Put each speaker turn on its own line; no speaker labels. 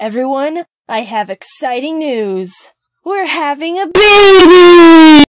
Everyone, I have exciting news. We're having a baby!